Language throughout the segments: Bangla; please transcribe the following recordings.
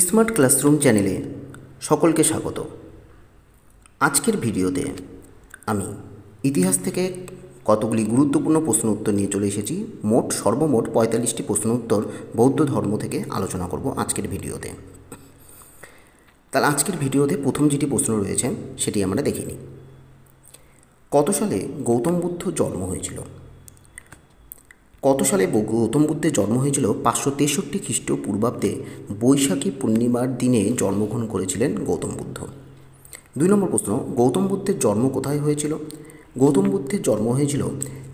স্মার্ট ক্লাসরুম চ্যানেলে সকলকে স্বাগত। আজকের ভিডিওতে আমি ইতিহাস থেকে কতগুলি গুরুত্বপূর্ণ প্রশ্ন উত্তর নিয়ে চলে এসেছি। মোট সর্বমোট পঁয়তাল্লিশটি প্রশ্ন উত্তর বৌদ্ধ ধর্ম থেকে আলোচনা করব আজকের ভিডিওতে। তাহলে আজকের ভিডিওতে প্রথম যেটি প্রশ্ন রয়েছে, সেটি আমরা দেখিনি কত সালে গৌতম বুদ্ধ জন্ম হয়েছিল? কত সালে গৌতম বুদ্ধের জন্ম হয়েছিল? পাঁচশো তেষট্টি খ্রিস্টপূর্বাব্দে বৈশাখী পূর্ণিমার দিনে জন্মগ্রহণ করেছিলেন গৌতম বুদ্ধ। দুই নম্বর প্রশ্ন, গৌতম বুদ্ধের জন্ম কোথায় হয়েছিল? গৌতম বুদ্ধের জন্ম হয়েছিল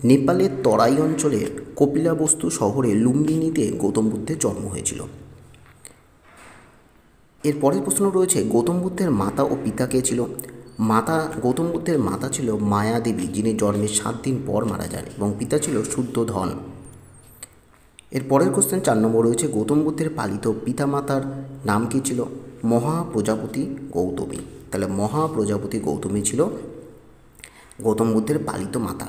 নেপালের তরাই অঞ্চলের কপিলাবস্তু শহরে লুম্বিনীতে গৌতম বুদ্ধের জন্ম হয়েছিল। এর পরের প্রশ্ন রয়েছে, গৌতম বুদ্ধের মাতা ও পিতা কে ছিল? মাতা, গৌতম বুদ্ধের মাতা ছিল মায়া দেবী যিনি জন্মের সাত দিন পর মারা যান এবং পিতা ছিল শুদ্ধ ধন। এর পরের কোশ্চেন চার নম্বর রয়েছে, গৌতম বুদ্ধের পালিত পিতামাতার নাম কী ছিল? মহা প্রজাপতি গৌতমী। তাহলে মহা প্রজাপতি গৌতমী ছিল গৌতম বুদ্ধের পালিত মাতা।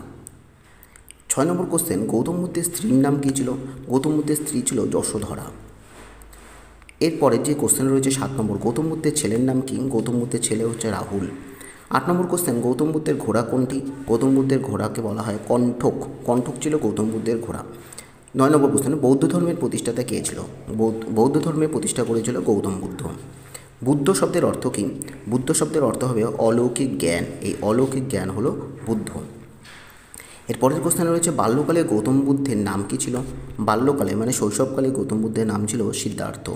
ছয় নম্বর কোশ্চেন গৌতম বুদ্ধের স্ত্রীর নাম কী ছিল? গৌতম বুদ্ধের স্ত্রী ছিল যশোধরা। এরপরে যে কোশ্চেন রয়েছে সাত নম্বর, গৌতম বুদ্ধের ছেলের নাম কি? গৌতম বুদ্ধের ছেলে হচ্ছে রাহুল। আট নম্বর কোশ্চেন গৌতম বুদ্ধের ঘোড়া কোনটি? গৌতম বুদ্ধের ঘোড়াকে বলা হয় কণ্ঠক। কণ্ঠক ছিল গৌতম বুদ্ধের ঘোড়া। নয় নম্বর কোশ্চেন বৌদ্ধ ধর্মের প্রতিষ্ঠাতা কে ছিল? বৌদ্ধ- ধর্মের প্রতিষ্ঠা করেছিল গৌতম বুদ্ধ। বুদ্ধ শব্দের অর্থ কী? বুদ্ধ শব্দের অর্থ হবে অলৌকিক জ্ঞান। এই অলৌকিক জ্ঞান হলো বুদ্ধ। এর পরের কোশ্চেন রয়েছে, বাল্যকালে গৌতম বুদ্ধের নাম কী ছিল? বাল্যকালে মানে শৈশবকালে গৌতম বুদ্ধের নাম ছিল সিদ্ধার্থ।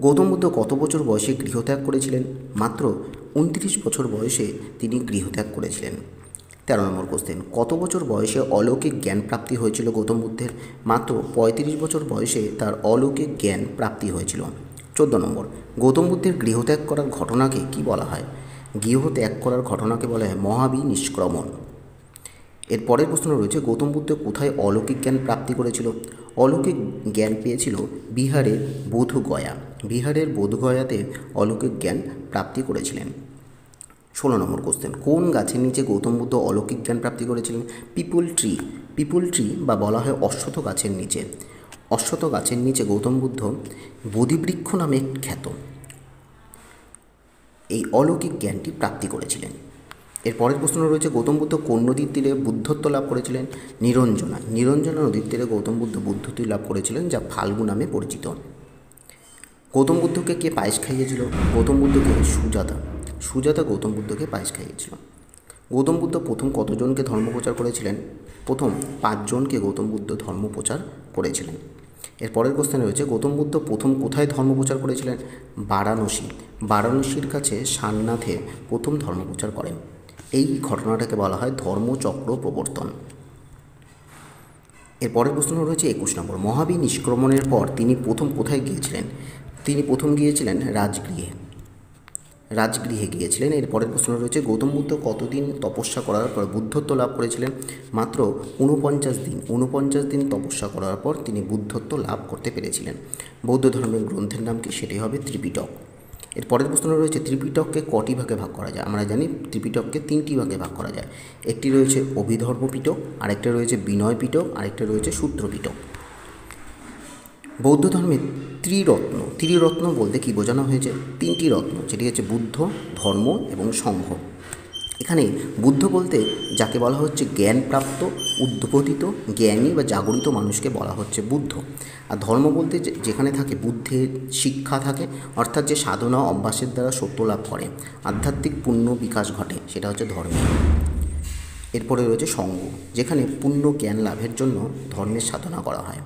গৌতম বুদ্ধ কত বছর বয়সে গৃহত্যাগ করেছিলেন? মাত্র উনত্রিশ বছর বয়সে তিনি গৃহত্যাগ করেছিলেন। তেরো নম্বর কোশ্চেন কত বছর বয়সে অলৌকিক জ্ঞান প্রাপ্তি হয়েছিল গৌতম বুদ্ধের? মাত্র পঁয়ত্রিশ বছর বয়সে তার অলৌকিক জ্ঞান প্রাপ্তি হয়েছিল। চোদ্দ নম্বর, গৌতম বুদ্ধের গৃহত্যাগ করার ঘটনাকে কি বলা হয়? গৃহ ত্যাগ করার ঘটনাকে বলা হয় মহাবি নিষ্ক্রমণ এর পরের প্রশ্ন রয়েছে, গৌতম বুদ্ধ কোথায় অলৌকিক জ্ঞান প্রাপ্তি করেছিল? অলৌকিক জ্ঞান পেয়েছিল বিহারের বোধগয়া। বিহারের বোধগয়াতে অলৌকিক জ্ঞান প্রাপ্তি করেছিলেন। ষোলো নম্বর কোশ্চেন কোন গাছের নিচে গৌতম বুদ্ধ অলৌকিক জ্ঞান প্রাপ্তি করেছিলেন? পিপুল ট্রি পিপুল ট্রি বা বলা হয় অশ্বত গাছের নিচে। অশ্বত গাছের নিচে গৌতম বুদ্ধ বোধিবৃক্ষ নামে খ্যাত। এই অলৌকিক জ্ঞানটি প্রাপ্তি করেছিলেন। এর পরের প্রশ্ন রয়েছে, গৌতম বুদ্ধ কোন নদীর তীরে বুদ্ধত্ব লাভ করেছিলেন? নিরঞ্জনা। নিরঞ্জনা নদীর তীরে গৌতম বুদ্ধ বুদ্ধত্ব লাভ করেছিলেন, যা ফাল্গু নামে পরিচিত। গৌতম বুদ্ধকে কে পায়েস খাইয়েছিল? গৌতম বুদ্ধকে সুজাতা। সুজাতা গৌতম বুদ্ধকে পায়েস খাইয়েছিল। গৌতম বুদ্ধ প্রথম কতজনকে ধর্ম প্রচার করেছিলেন? প্রথম পাঁচজনকে গৌতম বুদ্ধ ধর্ম প্রচার করেছিলেন। এর পরের কোশ্চেন রয়েছে, গৌতম বুদ্ধ প্রথম কোথায় ধর্ম প্রচার করেছিলেন? বারাণসী। বারাণসীর কাছে সারনাথে প্রথম ধর্ম প্রচার করেন। এই ঘটনাটাকে বলা হয় ধর্মচক্র প্রবর্তন। এর পরের প্রশ্ন রয়েছে একুশ নম্বর। মহাবীর নিষ্ক্রমণের পর তিনি প্রথম কোথায় গিয়েছিলেন? তিনি প্রথম গিয়েছিলেন রাজগৃহে। রাজগৃহে গিয়েছিলেন। এর পরের প্রশ্ন রয়েছে, গৌতম বুদ্ধ কতদিন তপস্যা করার পর বুদ্ধত্ব লাভ করেছিলেন? মাত্র ঊনপঞ্চাশ দিন ঊনপঞ্চাশ দিন তপস্যা করার পর তিনি বুদ্ধত্ব লাভ করতে পেরেছিলেন। বৌদ্ধ ধর্মের গ্রন্থের নাম কি? সেটি হবে ত্রিপিটক। এর পরের প্রশ্ন রয়েছে, ত্রিপিটককে কটি ভাগে ভাগ করা যায়? আমরা জানি ত্রিপিটককে তিনটি ভাগে ভাগ করা যায়। একটি রয়েছে অভিধর্ম পিটক আরেকটা রয়েছে বিনয় পিটক আরেকটা রয়েছে সূত্র পিটক বৌদ্ধ ধর্মে ত্রিরত্ন। ত্রিরত্ন বলতে কি বোঝানো হয়েছে? তিনটি রত্ন, যেটি হচ্ছে বুদ্ধ, ধর্ম এবং সংঘ। এখানে বুদ্ধ বলতে যাকে বলা হচ্ছে জ্ঞানপ্রাপ্ত, উদ্বোধিত, জ্ঞানী বা জাগরিত মানুষকে বলা হচ্ছে বুদ্ধ। আর ধর্ম বলতে যেখানে থাকে বুদ্ধের শিক্ষা থাকে, অর্থাৎ যে সাধনা অভ্যাসের দ্বারা সত্য লাভ করে, আধ্যাত্মিক পুণ্য বিকাশ ঘটে, সেটা হচ্ছে ধর্ম। এরপরে রয়েছে সঙ্গ যেখানে পুণ্য জ্ঞান লাভের জন্য ধর্মের সাধনা করা হয়।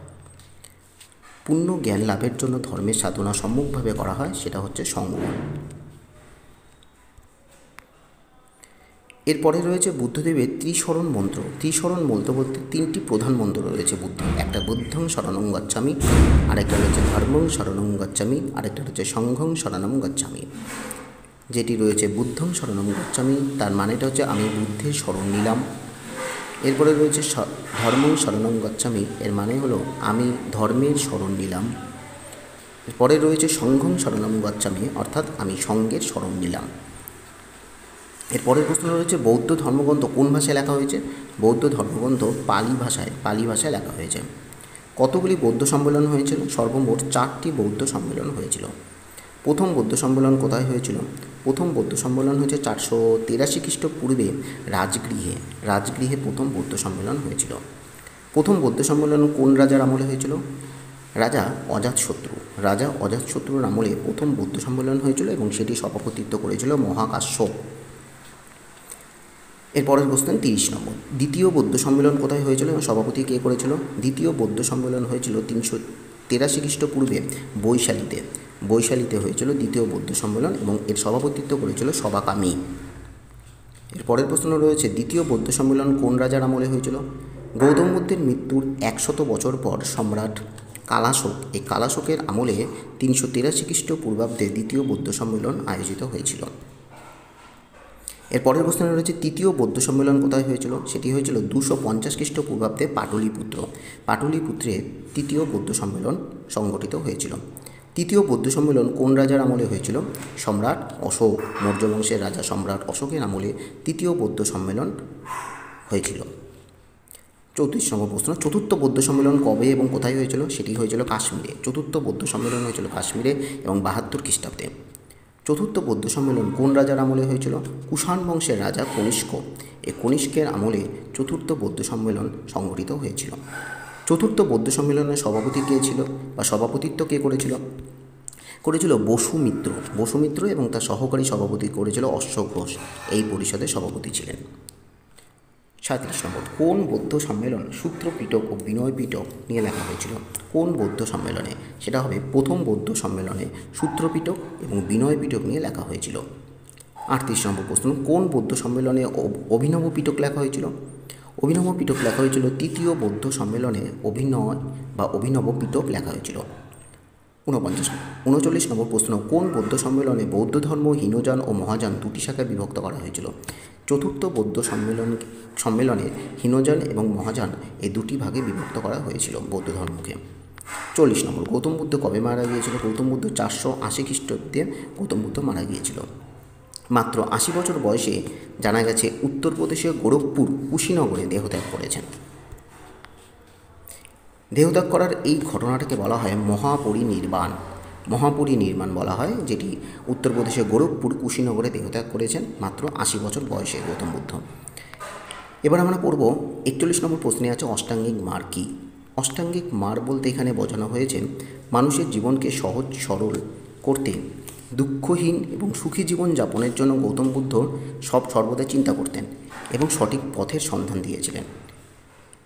পূর্ণ জ্ঞান লাভের জন্য ধর্মের সাধনা সম্মুখভাবে করা হয়, সেটা হচ্ছে সঙ্গ এরপরে রয়েছে বুদ্ধদেবের ত্রিশরণ মন্ত্র। ত্রিশরণ মন্ত্র বলতে তিনটি প্রধান মন্ত্র রয়েছে বুদ্ধ। একটা বুদ্ধং শরণং গচ্ছামি, আরেকটা রয়েছে ধর্মং শরণং গচ্ছামি, আরেকটা রয়েছে সংঘং শরণং গচ্ছামি। যেটি রয়েছে বুদ্ধং শরণং গচ্ছামি, তার মানেটা হচ্ছে আমি বুদ্ধের শরণ নিলাম। এরপরে রয়েছে ধর্মং শরণং গচ্ছামি এর মানে হলো আমি ধর্মের শরণ নিলাম। এরপরে রয়েছে সংঘম শরণম গচ্ছামি অর্থাৎ আমি সঙ্গের শরণ নিলাম। এরপরের প্রশ্ন রয়েছে, বৌদ্ধ ধর্মগ্রন্থ কোন ভাষায় লেখা হয়েছে? বৌদ্ধ ধর্মগ্রন্থ পালি ভাষায় পালি ভাষায় লেখা হয়েছে। কতগুলি বৌদ্ধ সম্মেলন হয়েছিল? সর্বমোট চারটি বৌদ্ধ সম্মেলন হয়েছিল। প্রথম বৌদ্ধ সম্মেলন কোথায় হয়েছিল? প্রথম বৌদ্ধ সম্মেলন হয়েছে চারশো তিরাশি খ্রিস্টপূর্বে রাজগৃহে। রাজগৃহে প্রথম বৌদ্ধ সম্মেলন হয়েছিল। প্রথম বৌদ্ধ সম্মেলন কোন রাজার আমলে হয়েছিল? রাজা অজাতশত্রু রাজা অজাতশত্রুর আমলে প্রথম বৌদ্ধ সম্মেলন হয়েছিল এবং সেটি সভাপতিত্ব করেছিল মহাকাশ্যপ এরপরের কোশ্চেন তিরিশ নম্বর। দ্বিতীয় বৌদ্ধ সম্মেলন কোথায় হয়েছিল এবং সভাপতি কে করেছিল? দ্বিতীয় বৌদ্ধ সম্মেলন হয়েছিল তিনশো তেরাশি খ্রিস্টপূর্বে বৈশালীতে। বৈশালীতে হয়েছিল দ্বিতীয় বৌদ্ধ সম্মেলন এবং এর সভাপতিত্ব করেছিল সবাকামি এর পরের প্রশ্ন রয়েছে, দ্বিতীয় বৌদ্ধ সম্মেলন কোন রাজার আমলে হয়েছিল? গৌতম বুদ্ধের মৃত্যুর একশত বছর পর সম্রাট কালাশোক, এই কালাশোকের আমলে তিনশো তিরাশি খ্রিস্টপূর্বাব্দে দ্বিতীয় বৌদ্ধ সম্মেলন আয়োজিত হয়েছিল। এর পরের প্রশ্নে রয়েছে, তৃতীয় বৌদ্ধ সম্মেলন কোথায় হয়েছিল? সেটি হয়েছিল দুশো পঞ্চাশ খ্রিস্টপূর্বাব্দে পাটলিপুত্র। পাটলিপুত্রে তৃতীয় বৌদ্ধ সম্মেলন সংগঠিত হয়েছিল। তৃতীয় বৌদ্ধ সম্মেলন কোন রাজার আমলে হয়েছিল? সম্রাট অশোক মৌর্য বংশের রাজা সম্রাট অশোকের আমলে তৃতীয় বৌদ্ধ সম্মেলন হয়েছিল। চৌত্রিশ নম্বর প্রশ্ন, চতুর্থ বৌদ্ধ সম্মেলন কবে এবং কোথায় হয়েছিল? সেটি হয়েছিল কাশ্মীরে। চতুর্থ বৌদ্ধ সম্মেলন হয়েছিল কাশ্মীরে এবং বাহাত্তর খ্রিস্টাব্দে। চতুর্থ বৌদ্ধ সম্মেলন কোন রাজার আমলে হয়েছিল? কুষাণ বংশের রাজা কনিষ্ক। এ কনিষ্কের আমলে চতুর্থ বৌদ্ধ সম্মেলন সংগঠিত হয়েছিল। চতুর্থ বৌদ্ধ সম্মেলনের সভাপতি কে ছিল বা সভাপতিত্ব কে করেছিল? করেছিল বসুমিত্র বসুমিত্র এবং তার সহকারী সভাপতি করেছিল অশোক ঘোষ। এই পরিষদের সভাপতি ছিলেন। সাঁত্রিশ নম্বর, কোন বৌদ্ধ সম্মেলন সূত্র পিটক ও বিনয় পিটক নিয়ে লেখা হয়েছিল? কোন বৌদ্ধ সম্মেলনে? সেটা হবে প্রথম বৌদ্ধ সম্মেলনে সূত্র পিটক এবং বিনয় পিটক নিয়ে লেখা হয়েছিল। আটত্রিশ নম্বর প্রশ্ন, কোন বৌদ্ধ সম্মেলনে অভিনব পিটক লেখা হয়েছিল? অভিনব পিটক লেখা হয়েছিল। তৃতীয় বৌদ্ধ সম্মেলনে অভিনয় বা অভিনব পিটক লেখা হয়েছিল। ঊনপঞ্চাশ উনচল্লিশ নম্বর প্রশ্ন, কোন বৌদ্ধ সম্মেলনে বৌদ্ধ ধর্ম, হীনযান ও মহাযান দুটি শাখায় বিভক্ত করা হয়েছিল? চতুর্থ বৌদ্ধ সম্মেলন, সম্মেলনে হীনযান এবং মহাযান এই দুটি ভাগে বিভক্ত করা হয়েছিল বৌদ্ধ ধর্মকে। চল্লিশ নম্বর, গৌতম বুদ্ধ কবে মারা গিয়েছিল? গৌতম বুদ্ধ চারশো আশি খ্রিস্টাব্দে গৌতম বুদ্ধ মারা গিয়েছিল। মাত্র আশি বছর বয়সে জানা গেছে উত্তরপ্রদেশের গোরখপুর কুশীনগরে দেহত্যাগ করেছেন। দেহত্যাগ করার এই ঘটনাটাকে বলা হয় মহাপরিনির্বাণ। মহাপরিনির্মাণ বলা হয়, যেটি উত্তরপ্রদেশের গোরখপুর কুশীনগরে দেহত্যাগ করেছেন মাত্র আশি বছর বয়সে গৌতম বুদ্ধ। এবার আমরা পড়ব একচল্লিশ নম্বর প্রশ্নে আছে অষ্টাঙ্গিক মার কি? অষ্টাঙ্গিক মার বলতে এখানে বোঝানো হয়েছে, মানুষের জীবনকে সহজ সরল করতে দুঃখহীন এবং সুখী জীবন যাপনের জন্য গৌতম বুদ্ধ সব সর্বদা চিন্তা করতেন এবং সঠিক পথের সন্ধান দিয়েছিলেন।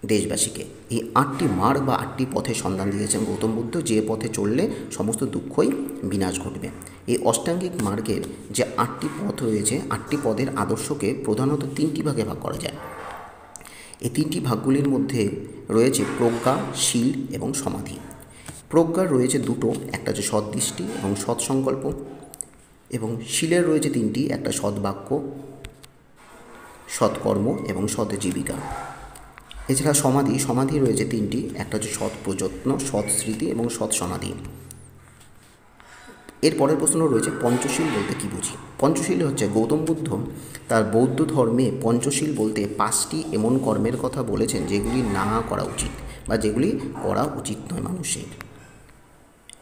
দেশবাসীকে এই আটটি মার্গ বা আটটি পথের সন্ধান দিয়েছেন গৌতম বুদ্ধ। যে পথে চললে সমস্ত দুঃখই বিনাশ ঘটবে। এই অষ্টাঙ্গিক মার্গের যে আটটি পথ রয়েছে, আটটি পদের আদর্শকে প্রধানত তিনটি ভাগে ভাগ করা যায়। এই তিনটি ভাগগুলির মধ্যে রয়েছে প্রজ্ঞা, শীল এবং সমাধি। প্রজ্ঞার রয়েছে দুটো, একটা হচ্ছে সদৃষ্টি এবং সৎ সংকল্প এবং শিলের রয়েছে তিনটি, একটা সৎবাক্য, সৎকর্ম এবং সৎ জীবিকা এছাড়া সমাধি সমাধি রয়েছে তিনটি, একটা হচ্ছে সৎ প্রযত্ন সৎ স্মৃতি এবং সৎ সমাধি এর পরের প্রশ্ন রয়েছে, পঞ্চশীল বলতে কী বুঝি? পঞ্চশীল হচ্ছে গৌতম বুদ্ধ তার বৌদ্ধ ধর্মে পঞ্চশীল বলতে পাঁচটি এমন কর্মের কথা বলেছেন যেগুলি না করা উচিত বা যেগুলি করা উচিত নয় মানুষের।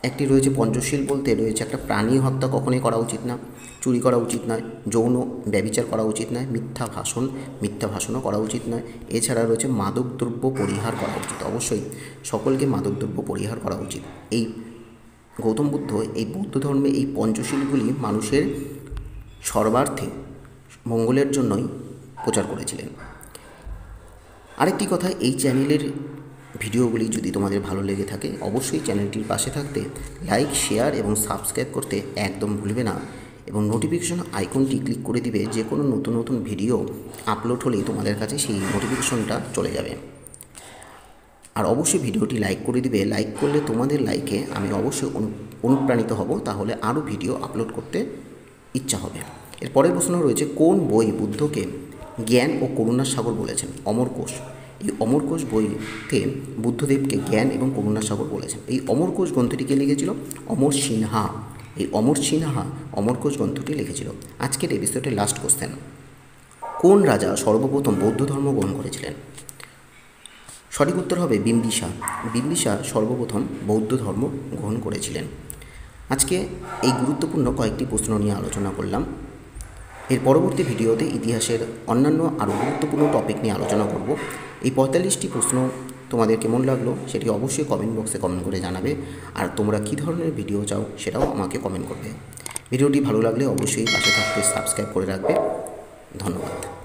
একটি রয়েছে পঞ্চশীল বলতে, রয়েছে একটা প্রাণী হত্যা কখনোই করা উচিত না, চুরি করা উচিত নয়, যৌন ব্যবিচার করা উচিত নয়, মিথ্যা ভাষণ, মিথ্যা ভাষণও করা উচিত নয়, এছাড়া রয়েছে মাদকদ্রব্য পরিহার করা উচিত, অবশ্যই সকলকে মাদকদ্রব্য পরিহার করা উচিত। এই গৌতম বুদ্ধ, এই বৌদ্ধ ধর্মে এই পঞ্চশীলগুলি মানুষের সর্বার্থে মঙ্গলের জন্যই প্রচার করেছিলেন। আরেকটি কথা, এই চ্যানেলের ভিডিওগুলি যদি তোমাদের ভালো লেগে থাকে, অবশ্যই চ্যানেলটির পাশে থাকতে লাইক শেয়ার এবং সাবস্ক্রাইব করতে একদম ভুলবে না এবং নোটিফিকেশন আইকনটি ক্লিক করে দিবে যে কোনো নতুন নতুন ভিডিও আপলোড হলেই তোমাদের কাছে সেই নোটিফিকেশনটা চলে যাবে। আর অবশ্যই ভিডিওটি লাইক করে দিবে। লাইক করলে তোমাদের লাইকে আমি অবশ্যই অনুপ্রাণিত হব, তাহলে আরও ভিডিও আপলোড করতে ইচ্ছা হবে। এর পরের প্রশ্ন রয়েছে, কোন বই বুদ্ধকে জ্ঞান ও করুণার সাগর বলেছেন? অমরকোষ এই অমরকোষ বইতে বুদ্ধদেবকে জ্ঞান এবং করুণার সাগর বলেছেন। এই অমরকোষ গ্রন্থটিকে লিখেছিল? অমর সিনহা। এই অমর সিনহা অমরকোষ গ্রন্থটি লিখেছিল। আজকের এপিসোডের লাস্ট কোশ্চেন কোন রাজা সর্বপ্রথম বৌদ্ধ ধর্ম গ্রহণ করেছিলেন? সঠিক উত্তর হবে বিম্বিসা। বিম্বিসা সর্বপ্রথম বৌদ্ধ ধর্ম গ্রহণ করেছিলেন। আজকে এই গুরুত্বপূর্ণ কয়েকটি প্রশ্ন নিয়ে আলোচনা করলাম। এর পরবর্তী ভিডিওতে ইতিহাসের অন্যান্য আরও গুরুত্বপূর্ণ টপিক নিয়ে আলোচনা করব। এই পঁয়তাল্লিশটি প্রশ্ন তোমাদের কেমন লাগল সেটি অবশ্যই কমেন্ট বক্সে কমেন্ট করে জানাবে। আর তোমরা কী ধরনের ভিডিও চাও সেটাও আমাকে কমেন্ট করবে। ভিডিওটি ভালো লাগলে অবশ্যই পাশে থাকতে সাবস্ক্রাইব করে রাখবে। ধন্যবাদ।